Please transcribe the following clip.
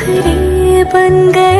आसरे बन गए।